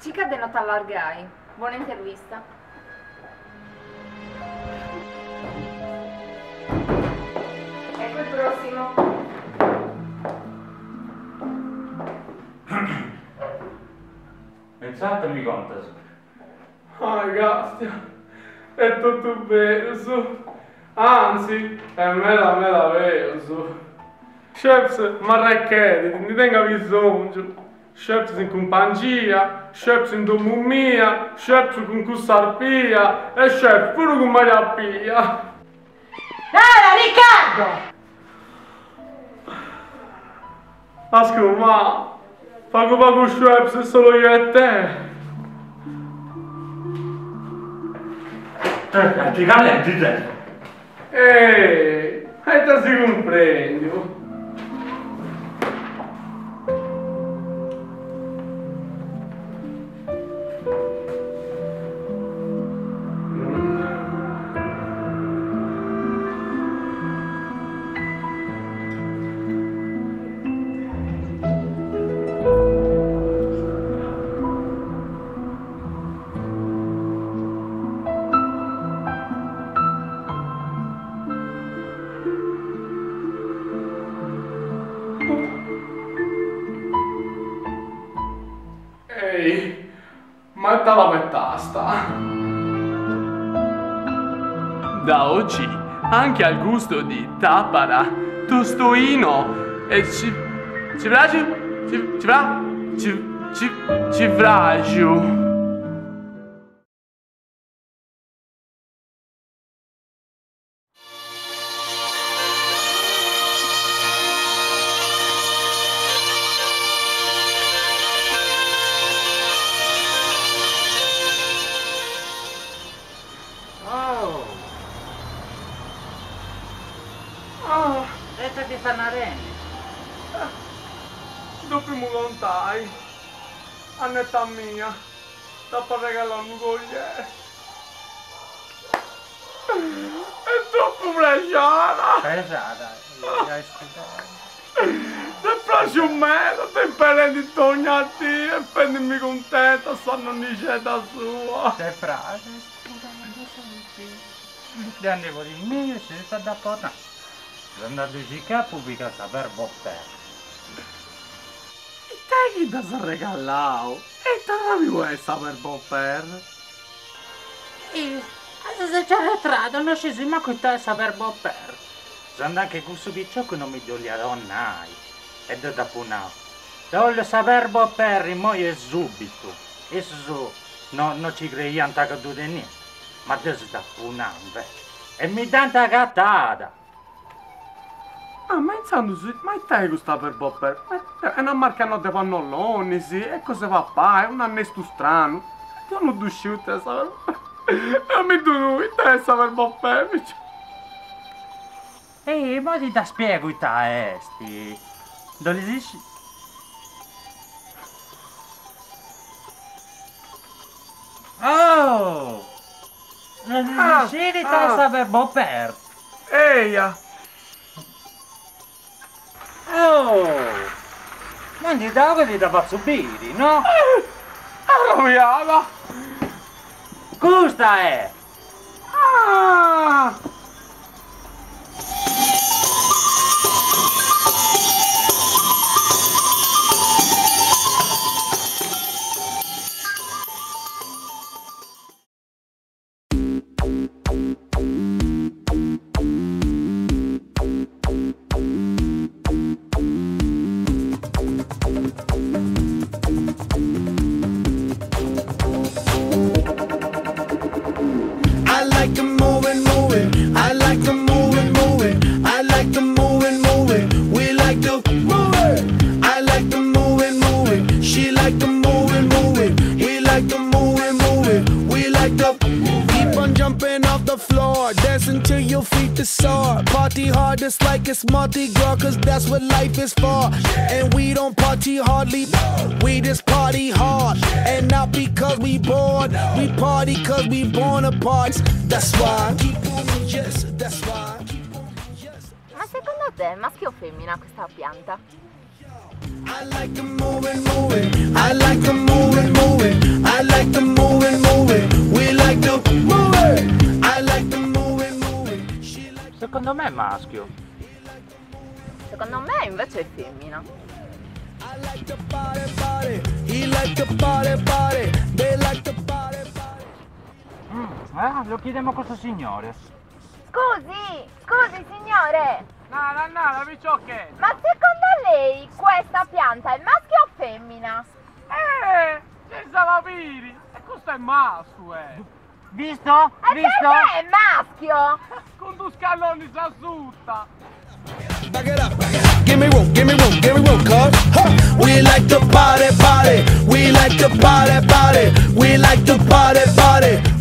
Cica nota allargai. Buona intervista. Ecco il prossimo. Pensatemi, Contes. Ah, ragazzi, è tutto bene, su. Anzi, è mera, meraviglioso. Chefs, marrecchedi, non tenga bisogno. Chefs in compagnia, chefs in domumia, chefs con cussarpia e chef pure con Maria Pia. Dai, Riccardo! Ascolta, fa come con chefs solo io e te. Eh, ti calenti te. Ehi, e te si comprendo. Mettila per tasta. Da oggi anche al gusto di tapara, tostoino e ci... ci fragio? Ci, ci fra? Ci, ci, ci Ah, retta di Fanarelli. dopo mi contai. Annetta mia, regalare un cogliere. È troppo bresciana. Pesata, hai studiato. Se piace un mese, ti prendi ogni a te e prendimi contenta, stanno in ricetta sua. Sei frase, scusami, Gli andiamo di me, si sta da porta. Andando di capo, pubblica saper botter. E te chi ti sei regalato? E te la vuoi saper bopper? E se c'è retrato, non ci si ma qui te saper botter. Sono anche questo picciocco non mi do gli adonnai. E da da punao. Voglio saper botter, mo è subito. E su, no, non ci crei anta che tu niente. Ma te si da punambe. E mi tanta gattata. Ah, ma insomma, sì, ma è te che sta per bopper? È una marca notte pannoloni, sì, e cosa fa fa? È un annesto strano. Io non dusciute, saper... E mi tu lui, te saper bopper, mi dice... Ehi, ma ti da spiego i testi. Dove dici? Oh! Non Ah, dici di ah. testa per Bopper. Eia! Oh! Non ti davo che ti da subire, no? Arroviata! Questa è! Ah! bizarre. Party hard, it's like it's Mardi Gras, cause that's what life is for. And we don't party hardly, we just party hard. And not because we born, we party cause we born apart. That's why. Yes, that's why. Ma secondo te maschio o femmina questa pianta? I like them moving, moving. I like them moving, moving. I like them moving, moving. We like moving. He like to party, party. They like to party, party. Eh, lo chiediamo a questo signore. Scusi, scusi signore, Nada, nada, picciocche. ma secondo lei questa pianta è maschio o femmina? Eh, senza papiri. E questo è maschio, eh. Visto? E Visto? è maschio? Con due scalloni si asciutta. Back it up. Give me room, give me room, give me room, cuz. Huh. We like to party, party. We like to party, party. We like to party, party.